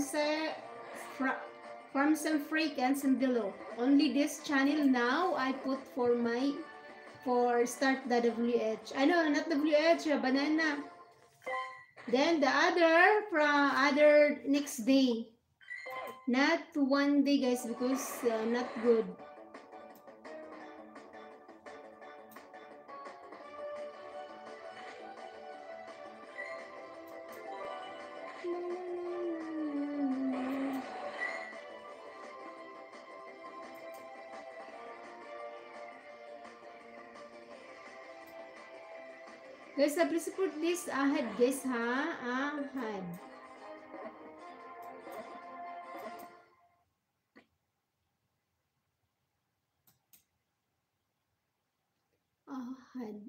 from fra, from some freak and below. Only this channel now I put for my for start the WH. I know not WH, uh, banana. Then the other from other next day. Not one day guys because uh, not good. Guys, uh, please support this ahead guys ha. Ahead. Ahad.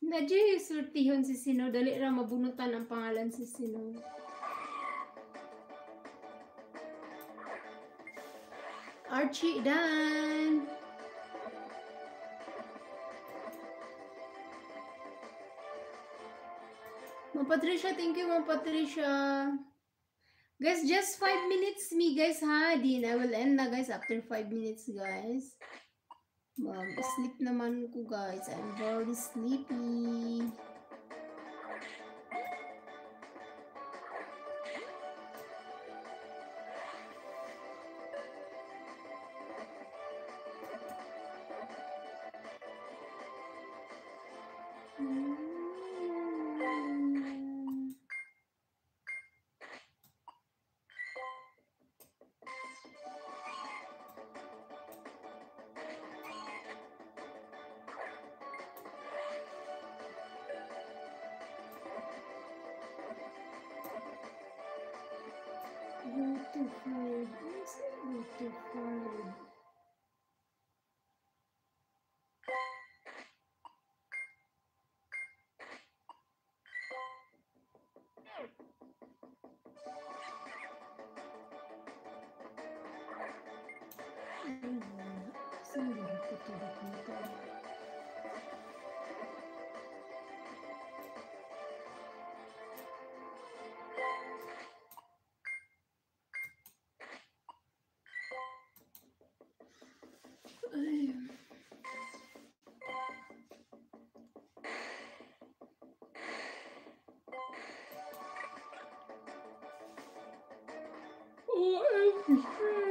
Nadyo yung sultihon si Sino. Dali ra mabunutan ang pangalan si Sino. Archie Dan. Ma'am Patricia, thank you, Ma'am Patricia. Guys, just 5 minutes me, guys, ha? Din, I will end na, guys, after 5 minutes, guys. Ma'am, sleep naman ko, guys. I'm very sleepy. beautiful, beautiful. 全部住んでることだけみたいな。Oh,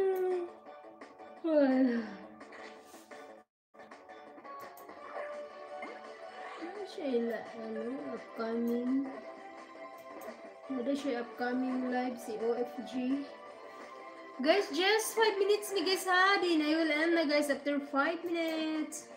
siya ano, upcoming Ano siya upcoming live si OFG Guys, just 5 minutes ni guys ha. Din, I will end na guys after 5 minutes.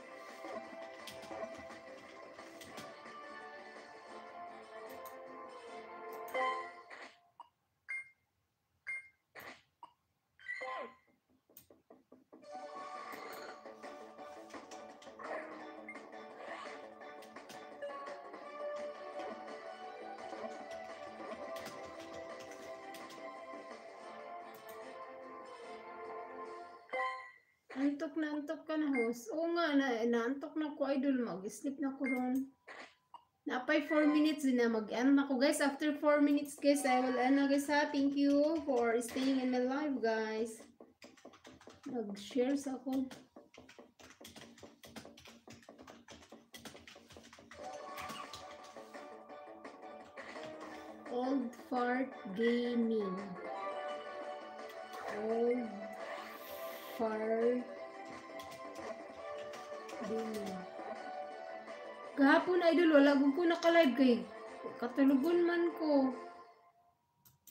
Antok na antok ka na host. Oo nga, na, naantok na ko idol. Mag-sleep na ko ron. Napay 4 minutes din na mag-end na ko guys. After 4 minutes guys, I will end na guys ha. Thank you for staying in my live guys. Mag-share sa ako. Old Fart Gaming. Old Fart Gaming. Kahapon idol, wala ko naka-live kay katulugon man ko.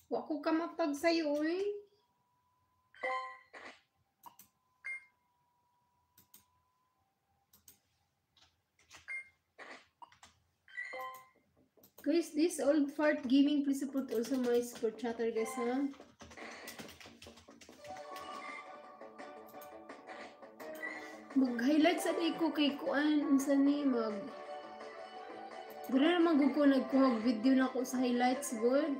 Wa ko ka mapag sayo eh. Guys, this old fart gaming, please support also my super chatter guys ha. Mag-highlight sa day ko kay Kuan, unsa ni mag Dira naman gud ko nagkuhag video na ko sa highlights good.